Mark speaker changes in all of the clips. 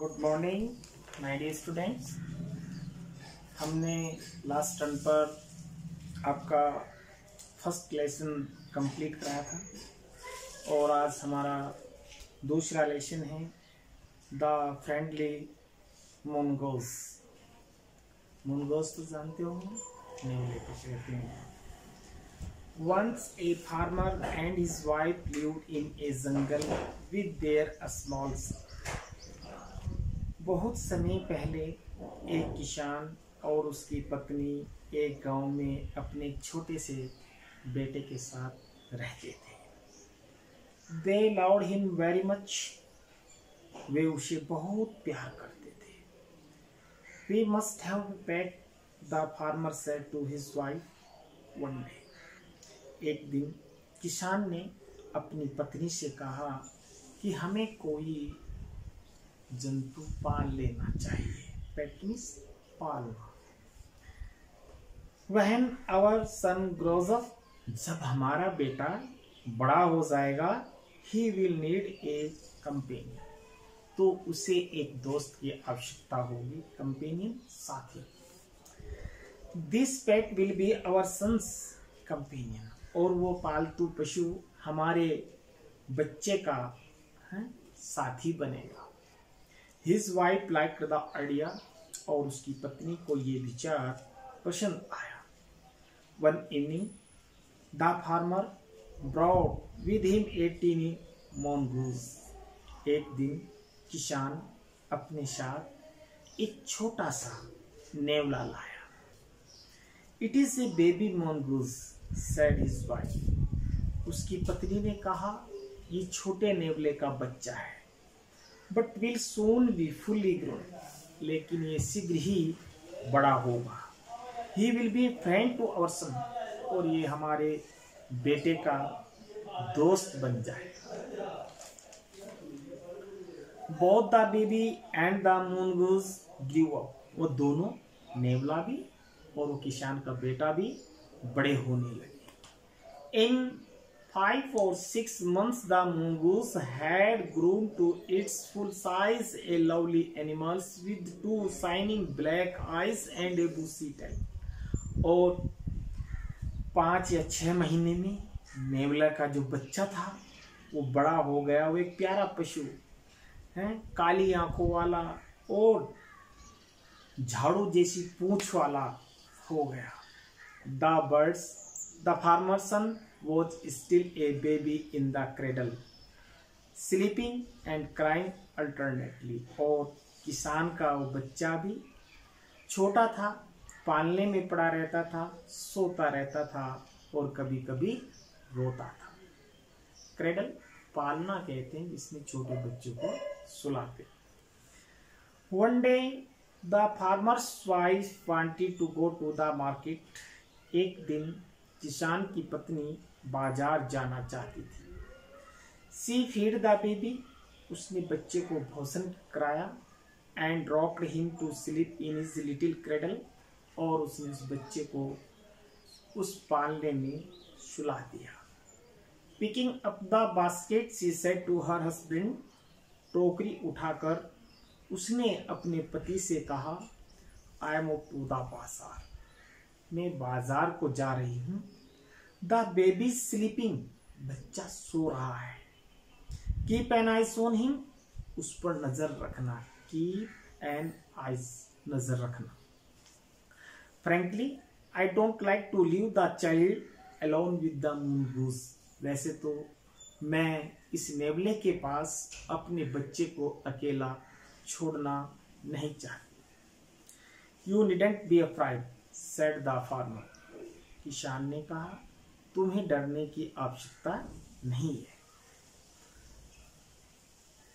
Speaker 1: Good morning my dear students हमने last turn पर आपका फ़र्स्ट लेसन कंप्लीट कराया था और आज हमारा दूसरा लेसन है द फ्रेंडली मोनगोस मोनगोस तो जानते हो? नहीं लेकर कहते हैं Once a farmer and his wife lived in a jungle with their small. बहुत समय पहले एक किसान और उसकी पत्नी एक गाँव में अपने छोटे से बेटे के साथ रहते थे। They loved him very much वे उसे बहुत प्यार करते थे। We must have pet the farmer said to his wife one day एक दिन किसान ने अपनी पत्नी से कहा कि हमें कोई जंतु पाल लेना चाहिए। पेट मीन्स पालना वहन आवर सन ग्रोज अप जब हमारा बेटा बड़ा हो जाएगा he will need a companion तो उसे एक दोस्त की आवश्यकता होगी कंपेनियन साथी। This pet will be our son's companion और वो पालतू पशु हमारे बच्चे का है, साथी बनेगा। His wife like the idea और उसकी पत्नी को ये विचार पसंद आया। One evening the farmer brought with him a tiny mongoose एक दिन, किसान अपने साथ एक छोटा सा नेवला लाया। It is a baby mongoose said his wife उसकी पत्नी ने कहा, ये छोटे नेवले का बच्चा है। But will soon be fully grown लेकिन ये शीघ्र ही बड़ा होगा। He will be friend to our son और ये हमारे बेटे का दोस्त बन जाए। Both the baby and the moon mongoose grew up वो दोनों नेवला भी और वो किसान का बेटा भी बड़े होने लगे। इन फाइव और six months the mongoose had grown to its full size a lovely animals with two shining black eyes and a bushy tail और पाँच या छह महीने में नेवला का जो बच्चा था वो बड़ा हो गया वो एक प्यारा पशु है काली आँखों वाला और झाड़ू जैसी पूंछ वाला हो गया The birds, the farmer's son was still a baby in the cradle, sleeping and crying alternately. और किसान का वो बच्चा भी छोटा था पालने में पड़ा रहता था सोता रहता था और कभी कभी रोता था। क्रेडल पालना कहते हैं जिसमें छोटे बच्चों को सुलाते। One day the farmer's wife wanted to go to the market एक दिन किसान की पत्नी बाज़ार जाना चाहती थी। सी फ़ीड द बेबी उसने बच्चे को भोजन कराया and rock him to sleep in his little cradle और उसने उस बच्चे को उस पालने में सुला दिया। Picking up the basket she said to her husband टोकरी उठाकर उसने अपने पति से कहा आई एम टू द मैं बाज़ार को जा रही हूँ। द बेबी स्लीपिंग बच्चा सो रहा है। Keep an eye on him उस पर नज़र रखना। कीप एन आइज़ नज़र रखना। Frankly I don't like to leave the child alone with the moon वैसे तो मैं इस नेवले के पास अपने बच्चे को अकेला छोड़ना नहीं चाहती। You needn't be afraid said the farmer किसान ने कहा, तुम्हें डरने की आवश्यकता नहीं है.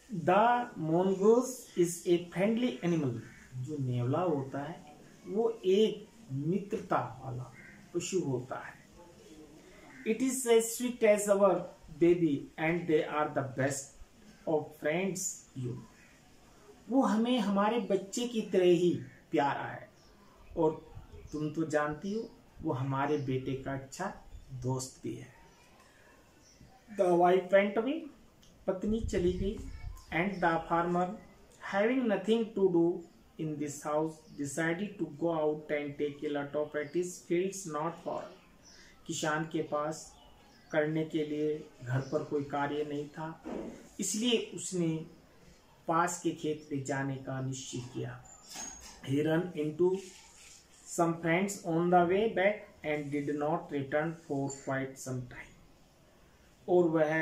Speaker 1: The mongoose is a friendly animal जो नेवला होता है, वो एक मित्रता वाला पशु होता है। It is a sweet as our baby and they are the best of friends you वो हमें हमारे बच्चे की तरह ही प्यारा है और तुम तो जानती हो, वो हमारे बेटे का अच्छा दोस्त भी है। द वाइफ वेंट अवे पत्नी चली गई and the farmer having nothing to do in this house, decided to go out and take a lot of at his fields not far किसान के पास करने के लिए घर पर कोई कार्य नहीं था। इसलिए उसने पास के खेत पे जाने का निश्चय किया। हिरन into some friends on the way back and did not return for quite some time. और वह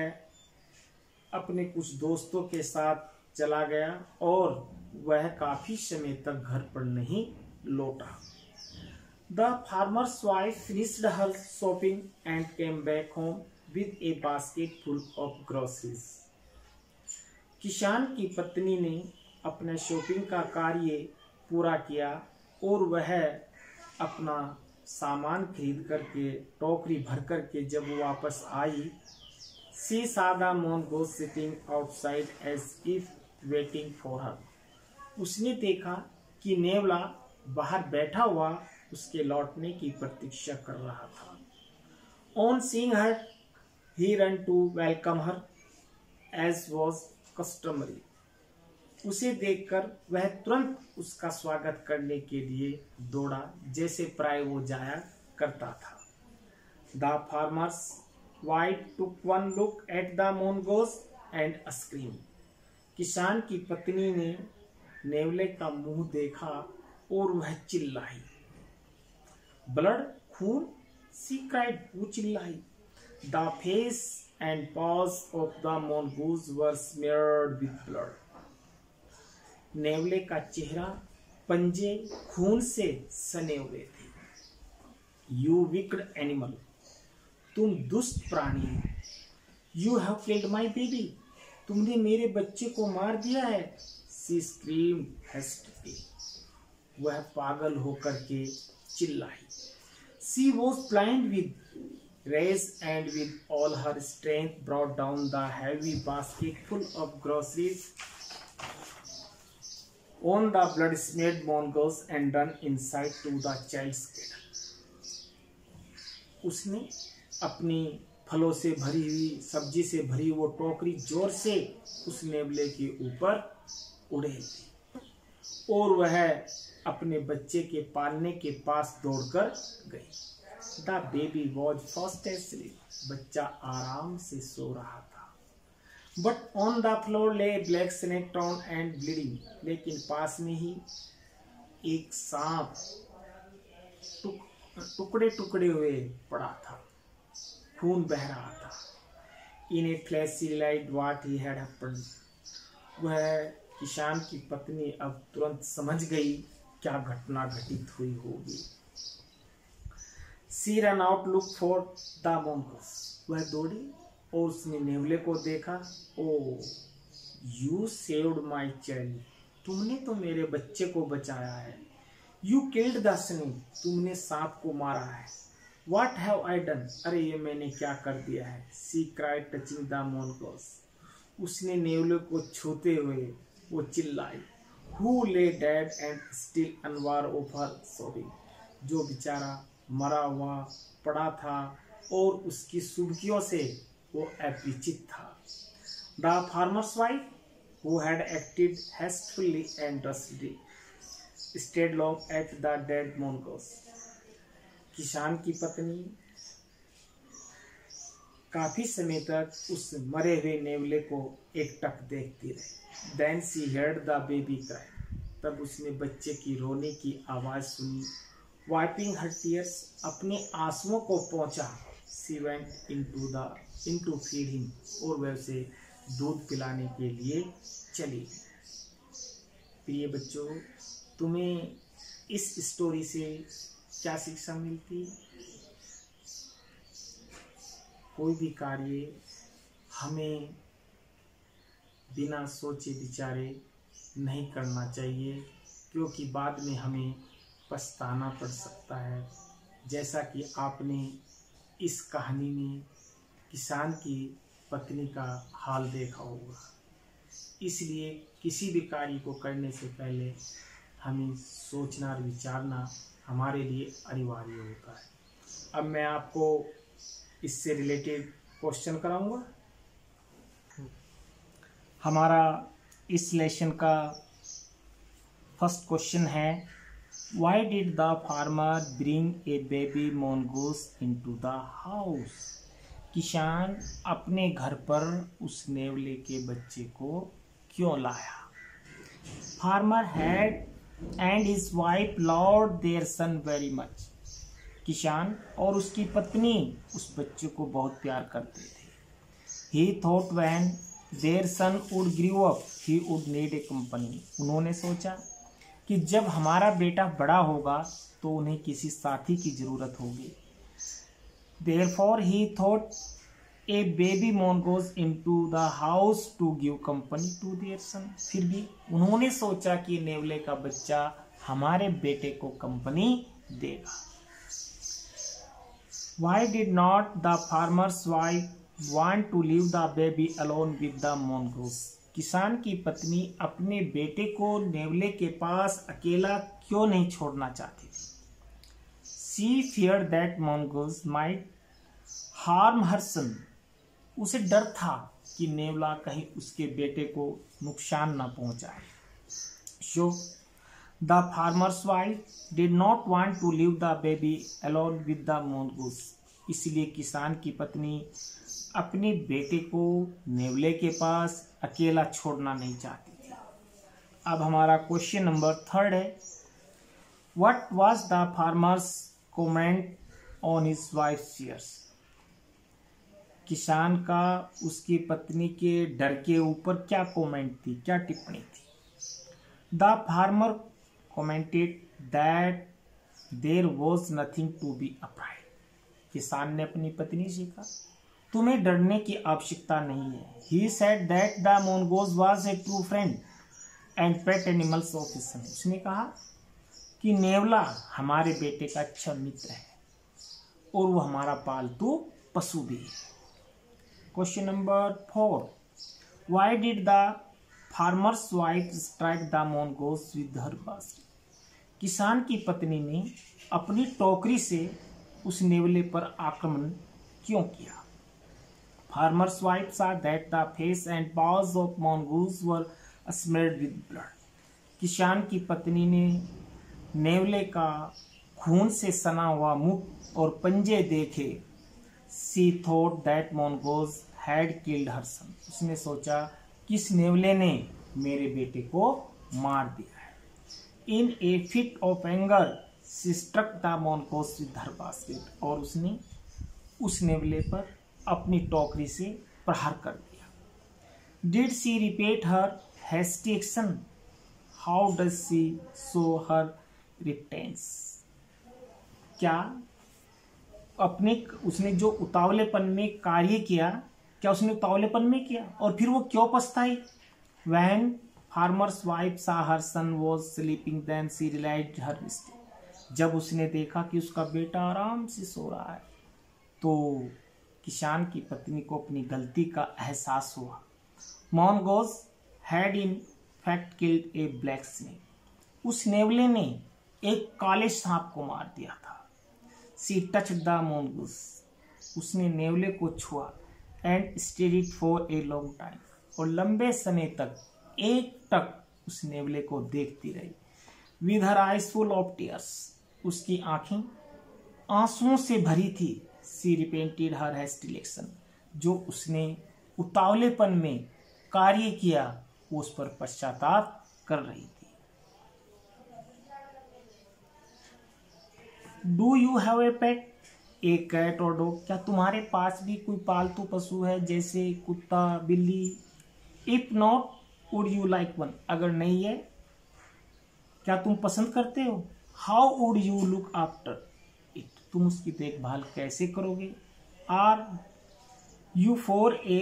Speaker 1: अपने कुछ दोस्तों के साथ चला गया और वह काफ़ी समय तक घर पर नहीं लौटा। The farmer's wife finished her shopping and came back home with a basket full of groceries किसान की पत्नी ने अपने शॉपिंग का कार्य पूरा किया और वह अपना सामान खरीद करके, टोकरी भर करके जब वो वापस आई, she saw the mongoose sitting outside as if waiting for her उसने देखा कि नेवला बाहर बैठा हुआ उसके लौटने की प्रतीक्षा कर रहा था। On seeing her he run to welcome her as was customary उसे देखकर वह तुरंत उसका स्वागत करने के लिए दौड़ा, जैसे प्राय वो जाया करता था। The farmer's wife took one look at the mongoose and scream. किसान की पत्नी ने नेवले का मुँह देखा और वह चिल्लाई। ब्लड, खून सी क्राइड वो चिल्लाई। The face and paws of the mongoose were smeared with blood नेवले का चेहरा पंजे खून से सने हुए थे। यू विक्ड एनिमल तुम दुष्ट प्राणी हो। You have killed my baby तुमने मेरे बच्चे को मार दिया है। सी स्क्रीम वह पागल होकर के चिल्लाई। She was blind with rage and with all her strength brought down the heavy basket full of groceries on the blood smeared mongols and run inside to the child's cradle. उसने अपनी फलों से भरी हुई, सब्ज़ी से भरी वो टोकरी ज़ोर से उस नेवले के ऊपर उड़े और वह अपने बच्चे के पालने के पास दौड़कर गई। The baby was first asleep बच्चा आराम से सो रहा था। But on the floor lay black snake town and bleeding लेकिन पास में ही एक सांप टुकड़े टुकड़े हुए पड़ा था। खून बह रहा था। In a flash she light what he had happened वह किसान की पत्नी अब तुरंत समझ गई क्या घटना घटित हुई होगी। She ran out look for the mongoose वह दौड़ी। और उसने नेवले को देखा, oh you saved my child तुमने तो मेरे बच्चे को बचाया है। यू किल्ड द स्नेक तुमने सांप को मारा है। वट हैव आई डन अरे, ये मैंने क्या कर दिया है? She cried touching the mongoose उसने नेवले को छूते हुए वो चिल्लाई he lay dead and still unaware of her sorrow जो बेचारा मरा हुआ, पड़ा था और उसकी सुबकियों से वो अपरिचित था। The farmer's wife who had acted hastily and rustily stayed long at the dead mongoose. किसान की पत्नी, काफ़ी समय तक उस मरे हुए नेवले को एक टक देखती रही। Then she heard the baby cry तब उसने बच्चे की रोने की आवाज़ सुनी। वाइपिंग हर टीयर्स अपने आंसुओं को पहुँचा। She went into the into feed him, और वह उसे दूध पिलाने के लिए चली। प्रिय बच्चों, तुम्हें इस स्टोरी से क्या शिक्षा मिलती? कोई भी कार्य हमें बिना सोचे विचारे नहीं करना चाहिए, क्योंकि बाद में हमें पछताना पड़ सकता है। जैसा कि आपने इस कहानी में किसान की पत्नी का हाल देखा होगा। इसलिए किसी भी कार्य को करने से पहले हमें सोचना और विचारना हमारे लिए अनिवार्य होता है। अब मैं आपको इससे रिलेटेड क्वेश्चन कराऊँगा। हमारा इस लेसन का फ़र्स्ट क्वेश्चन है did the farmer bring a baby mongoose into the house किसान अपने घर पर उस नेवले के बच्चे को क्यों लाया? Farmer had and his wife loved their son very much किसान और उसकी पत्नी उस बच्चे को बहुत प्यार करते थे। He thought when their son would grow up he would need a company उन्होंने सोचा कि जब हमारा बेटा बड़ा होगा तो उन्हें किसी साथी की ज़रूरत होगी। Therefore he thought a baby mongoose into the house to give company to their son फिर भी उन्होंने सोचा कि नेवले का बच्चा हमारे बेटे को कंपनी देगा। Why did not the farmer's wife want to leave the baby alone with the mongoose किसान की पत्नी अपने बेटे को नेवले के पास अकेला क्यों नहीं छोड़ना चाहती? थी she fear that mongoose might harm her उसे डर था कि नेवला कहीं उसके बेटे को नुकसान ना पहुँचाए। So the farmer's wife did not want to leave the baby alone with the mongoose इसलिए किसान की पत्नी अपने बेटे को नेवले के पास अकेला छोड़ना नहीं चाहती थी। अब हमारा क्वेश्चन नंबर थर्ड है। What was the farmer's comment on his wife fears किसान का उसकी पत्नी के डर के ऊपर क्या कमेंट थी, क्या टिप्पणी थी? The farmer commented that there was nothing to be afraid किसान ने अपनी पत्नी से कहा तुम्हें डरने की आवश्यकता नहीं है। He said that the mongoose was a true friend and pet animals of उसने कहा कि नेवला हमारे बेटे का अच्छा मित्र है और वो हमारा पालतू पशु भी है। Question number four why did the farmer's wife strike the mongoose with her basket? किसान की पत्नी ने अपनी टोकरी से उस नेवले पर आक्रमण क्यों किया? Farmer's wife saw that the face and powers of mongoose were smelled with blood किसान की पत्नी ने नेवले का खून से सना हुआ मुख और पंजे देखे। She thought that mongoose had killed her son उसने सोचा, किस नेवले ने मेरे बेटे को मार दिया है? In a fit of anger she struck the mongoose with her basket और उसने उस नेवले पर अपनी टोकरी से प्रहार कर दिया। Did she repeat her hasty action how does she show her repentance क्या अपने उसने जो उतावलेपन में कार्य किया, क्या उसने उतावलेपन में किया और फिर वो क्यों पछताई? When farmer's wife saw her son was sleeping then she realised her mistake जब उसने देखा कि उसका बेटा आराम से सो रहा है तो किसान की पत्नी को अपनी गलती का एहसास हुआ। Mongoose had in fact killed a black snake उस नेवले ने एक काले सांप को मार दिया था। सी टच द मोनगूस उसने नेवले को छुआ and stared for a long time और लंबे समय तक एक टक उस नेवले को देखती रही। With her eyes full of tears उसकी आँखें आंसुओं से भरी थी। सी रिपेंटेड हर हेस्टिलेक्शन जो उसने उतावलेपन में कार्य किया वो उस पर पश्चाताप कर रही थी। Do you have a pet a cat और डॉग क्या तुम्हारे पास भी कोई पालतू पशु है, जैसे कुत्ता, बिल्ली? If not would you like one अगर नहीं है, क्या तुम पसंद करते हो? How would you look after तुम उसकी देखभाल कैसे करोगे? Are you for a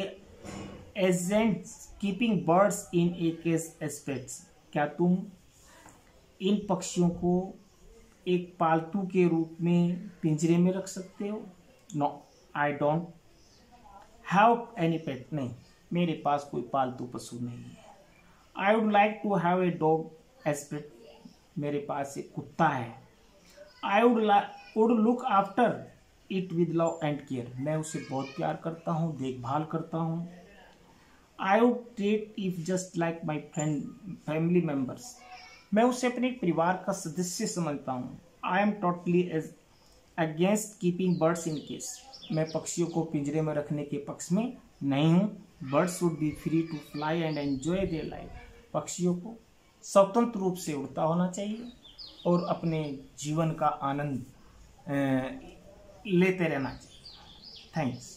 Speaker 1: against keeping birds in a cage as pets क्या तुम इन पक्षियों को एक पालतू के रूप में पिंजरे में रख सकते हो? No I don't have any pet नहीं, मेरे पास कोई पालतू पशु नहीं है। I would like to have a dog as pet मेरे पास एक कुत्ता है। I would would look after it with love and care मैं उसे बहुत प्यार करता हूँ, देखभाल करता हूँ। I would treat it just like my friend family members मैं उसे अपने परिवार का सदस्य समझता हूँ। I am totally as against keeping birds in cage मैं पक्षियों को पिंजरे में रखने के पक्ष में नहीं हूँ। Birds would be free to fly and enjoy their life पक्षियों को स्वतंत्र रूप से उड़ता होना चाहिए और अपने जीवन का आनंद लेते रहना चाहिए थैंक्स